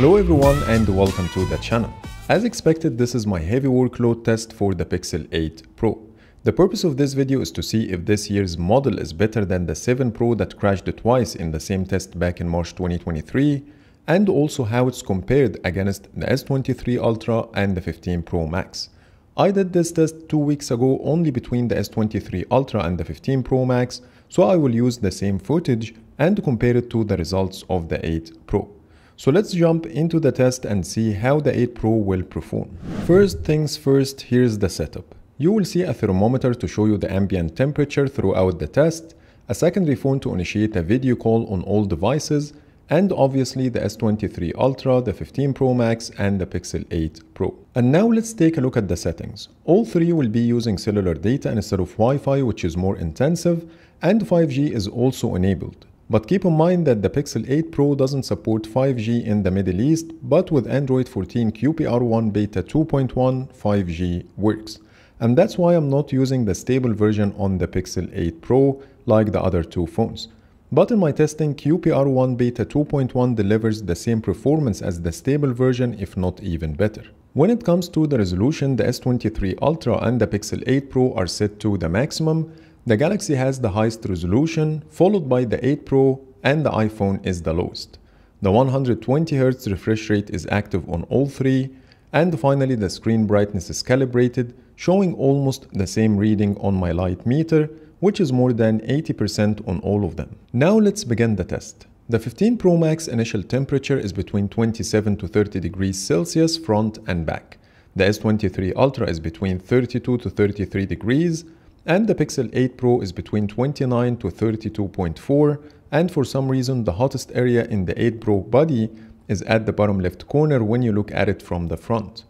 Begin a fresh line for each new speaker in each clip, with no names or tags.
Hello everyone and welcome to the channel. As expected, this is my heavy workload test for the Pixel 8 Pro. The purpose of this video is to see if this year's model is better than the 7 Pro that crashed twice in the same test back in March 2023, and also how it's compared against the S23 Ultra and the 15 Pro Max. I did this test two weeks ago only between the S23 Ultra and the 15 Pro Max, so I will use the same footage and compare it to the results of the 8 Pro. So let's jump into the test and see how the 8 Pro will perform. First things first, here's the setup. You will see a thermometer to show you the ambient temperature throughout the test, a secondary phone to initiate a video call on all devices, and obviously the S23 Ultra, the 15 Pro Max, and the Pixel 8 Pro. And now let's take a look at the settings. All three will be using cellular data instead of Wi-Fi, which is more intensive, and 5G is also enabled. But keep in mind that the Pixel 8 Pro doesn't support 5G in the Middle East, but with Android 14 QPR1 Beta 2.1, 5G works. And that's why I'm not using the stable version on the Pixel 8 Pro like the other two phones. But in my testing, QPR1 Beta 2.1 delivers the same performance as the stable version, if not even better. When it comes to the resolution, the S23 Ultra and the Pixel 8 Pro are set to the maximum, the Galaxy has the highest resolution, followed by the 8 Pro, and the iPhone is the lowest. The 120Hz refresh rate is active on all three, and finally the screen brightness is calibrated, showing almost the same reading on my light meter, which is more than 80% on all of them. Now let's begin the test. The 15 Pro Max initial temperature is between 27 to 30 degrees Celsius front and back. The S23 Ultra is between 32 to 33 degrees, and the Pixel 8 Pro is between 29 to 32.4 and for some reason the hottest area in the 8 Pro body is at the bottom left corner when you look at it from the front.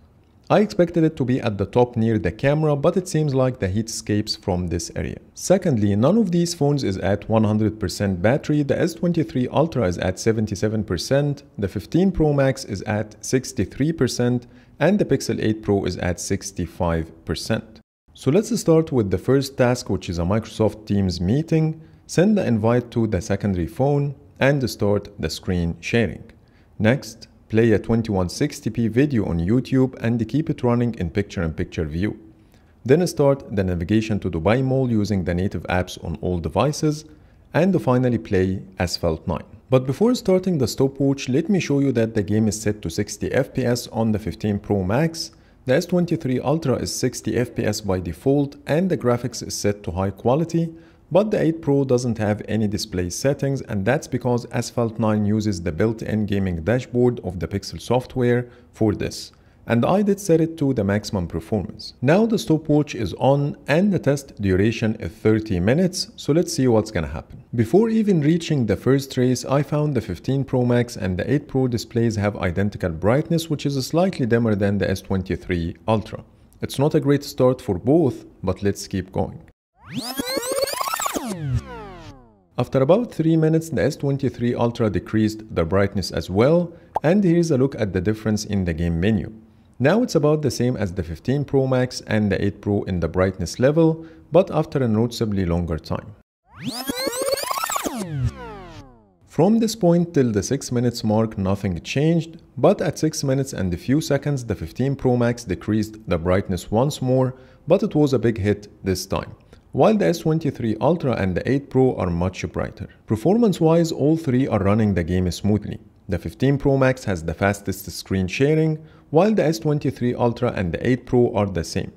I expected it to be at the top near the camera, but it seems like the heat escapes from this area. Secondly, none of these phones is at 100% battery, the S23 Ultra is at 77%, the 15 Pro Max is at 63%, and the Pixel 8 Pro is at 65%. So let's start with the first task which is a Microsoft Teams meeting, send the invite to the secondary phone and start the screen sharing. Next, play a 2160p video on YouTube and keep it running in picture-in-picture -picture view. Then start the navigation to Dubai Mall using the native apps on all devices and finally play Asphalt 9. But before starting the stopwatch, let me show you that the game is set to 60 FPS on the 15 Pro Max. The S23 Ultra is 60 FPS by default and the graphics is set to high quality, but the 8 Pro doesn't have any display settings and that's because Asphalt 9 uses the built-in gaming dashboard of the Pixel software for this. And I did set it to the maximum performance. Now the stopwatch is on and the test duration is 30 minutes, so let's see what's gonna happen. Before even reaching the first race, I found the 15 Pro Max and the 8 Pro displays have identical brightness which is slightly dimmer than the S23 Ultra. It's not a great start for both, but let's keep going. After about 3 minutes, the S23 Ultra decreased the brightness as well, and here's a look at the difference in the game menu. Now it's about the same as the 15 Pro Max and the 8 Pro in the brightness level, but after a noticeably longer time. From this point till the 6 minutes mark nothing changed, but at 6 minutes and a few seconds the 15 Pro Max decreased the brightness once more, but it was a big hit this time while the S23 Ultra and the 8 Pro are much brighter. Performance-wise, all three are running the game smoothly. The 15 Pro Max has the fastest screen sharing, while the S23 Ultra and the 8 Pro are the same.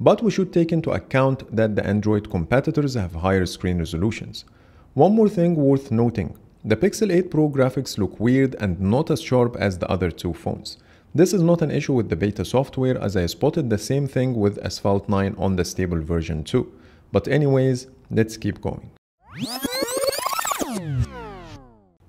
But we should take into account that the Android competitors have higher screen resolutions. One more thing worth noting, the Pixel 8 Pro graphics look weird and not as sharp as the other two phones. This is not an issue with the beta software as I spotted the same thing with Asphalt 9 on the stable version too. But anyways, let's keep going.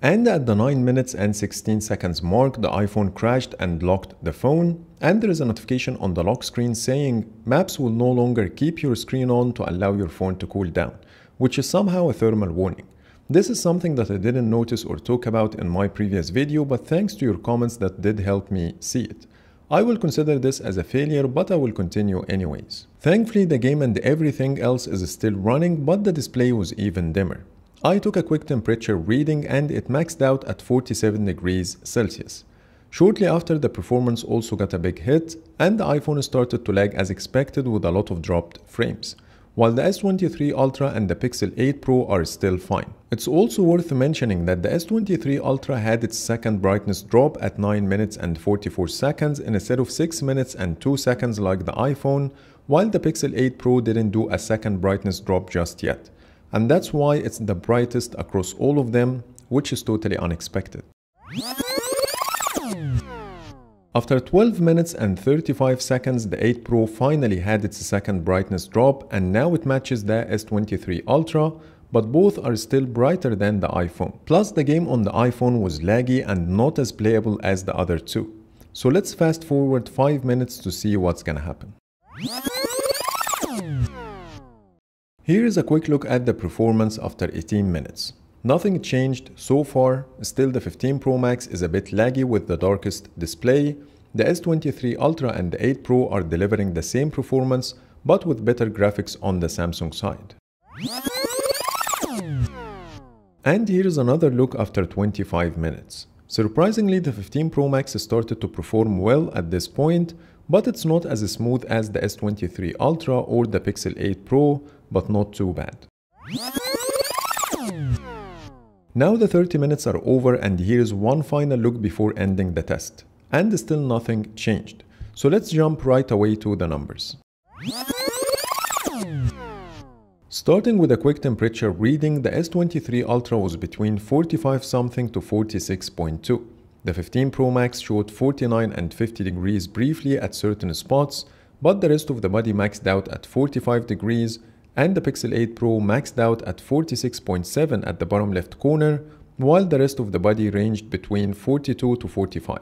And at the 9 minutes and 16 seconds mark, the iPhone crashed and locked the phone. And there is a notification on the lock screen saying Maps will no longer keep your screen on to allow your phone to cool down, which is somehow a thermal warning. This is something that I didn't notice or talk about in my previous video, but thanks to your comments that did help me see it. I will consider this as a failure, but I will continue anyways. Thankfully, the game and everything else is still running, but the display was even dimmer. I took a quick temperature reading and it maxed out at 47 degrees Celsius. Shortly after, the performance also got a big hit, and the iPhone started to lag as expected with a lot of dropped frames, while the S23 Ultra and the Pixel 8 Pro are still fine. It's also worth mentioning that the S23 Ultra had its second brightness drop at 9 minutes and 44 seconds instead of 6 minutes and 2 seconds like the iPhone, while the Pixel 8 Pro didn't do a second brightness drop just yet. And that's why it's the brightest across all of them, which is totally unexpected. After 12 minutes and 35 seconds, the 8 Pro finally had its second brightness drop and now it matches the S23 Ultra, but both are still brighter than the iPhone. Plus the game on the iPhone was laggy and not as playable as the other two. So let's fast forward 5 minutes to see what's gonna happen. Here is a quick look at the performance after 18 minutes. Nothing changed so far, still the 15 Pro Max is a bit laggy with the darkest display. The S23 Ultra and the 8 Pro are delivering the same performance but with better graphics on the Samsung side. And here is another look after 25 minutes. Surprisingly, the 15 Pro Max started to perform well at this point, but it's not as smooth as the S23 Ultra or the Pixel 8 Pro, but not too bad. Now the 30 minutes are over and here's one final look before ending the test. And still nothing changed. So let's jump right away to the numbers. Starting with a quick temperature reading, the S23 Ultra was between 45 something to 46.2. The 15 Pro Max showed 49 and 50 degrees briefly at certain spots, but the rest of the body maxed out at 45 degrees and the Pixel 8 Pro maxed out at 46.7 at the bottom left corner, while the rest of the body ranged between 42 to 45.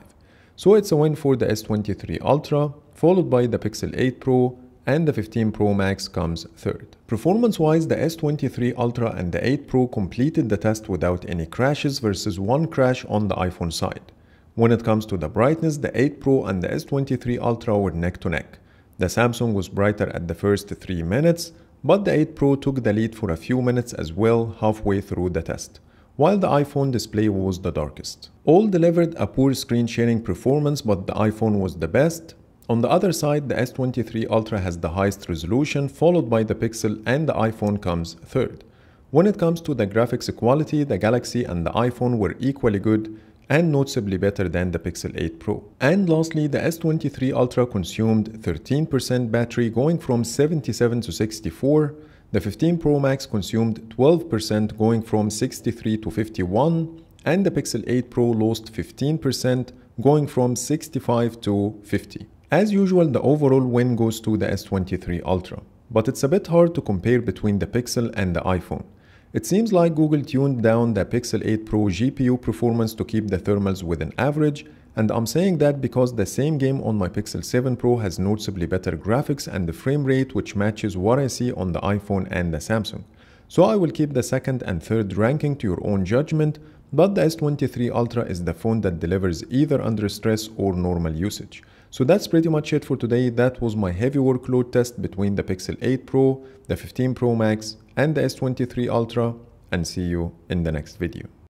So it's a win for the S23 Ultra, followed by the Pixel 8 Pro, and the 15 Pro Max comes third. Performance-wise, the S23 Ultra and the 8 Pro completed the test without any crashes versus one crash on the iPhone side. When it comes to the brightness, the 8 Pro and the S23 Ultra were neck to neck. The Samsung was brighter at the first 3 minutes, but the 8 Pro took the lead for a few minutes as well halfway through the test, while the iPhone display was the darkest. All delivered a poor screen sharing performance but the iPhone was the best. On the other side, the S23 Ultra has the highest resolution followed by the Pixel and the iPhone comes third. When it comes to the graphics quality, the Galaxy and the iPhone were equally good and noticeably better than the Pixel 8 Pro. And lastly, the S23 Ultra consumed 13% battery going from 77 to 64. The 15 Pro Max consumed 12% going from 63 to 51 and the Pixel 8 Pro lost 15% going from 65 to 50. As usual, the overall win goes to the S23 Ultra, but it's a bit hard to compare between the Pixel and the iPhone. It seems like Google tuned down the Pixel 8 Pro GPU performance to keep the thermals within average, and I'm saying that because the same game on my Pixel 7 Pro has noticeably better graphics and the frame rate which matches what I see on the iPhone and the Samsung. So I will keep the second and third ranking to your own judgment, but the S23 Ultra is the phone that delivers either under stress or normal usage. So that's pretty much it for today. That was my heavy workload test between the Pixel 8 Pro, the 15 Pro Max, and the S23 Ultra, and see you in the next video.